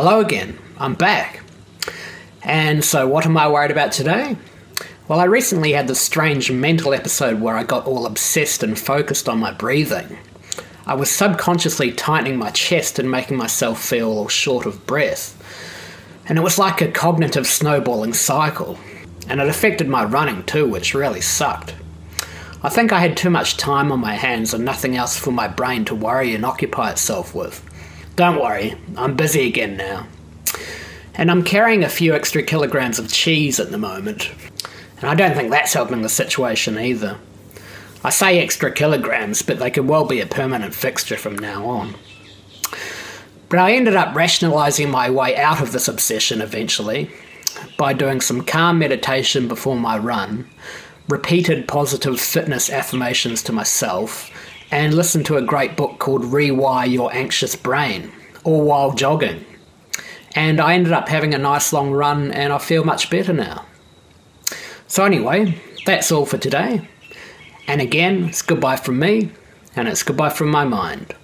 Hello again, I'm back. And so, what am I worried about today? Well, I recently had this strange mental episode where I got all obsessed and focused on my breathing. I was subconsciously tightening my chest and making myself feel all short of breath. And it was like a cognitive snowballing cycle. And it affected my running too, which really sucked. I think I had too much time on my hands and nothing else for my brain to worry and occupy itself with. Don't worry, I'm busy again now. And I'm carrying a few extra kilograms of cheese at the moment. And I don't think that's helping the situation either. I say extra kilograms, but they could well be a permanent fixture from now on. But I ended up rationalising my way out of this obsession eventually by doing some calm meditation before my run repeated positive fitness affirmations to myself, and listen to a great book called Rewire Your Anxious Brain, all while jogging. And I ended up having a nice long run, and I feel much better now. So, anyway, that's all for today. And again, it's goodbye from me, and it's goodbye from my mind.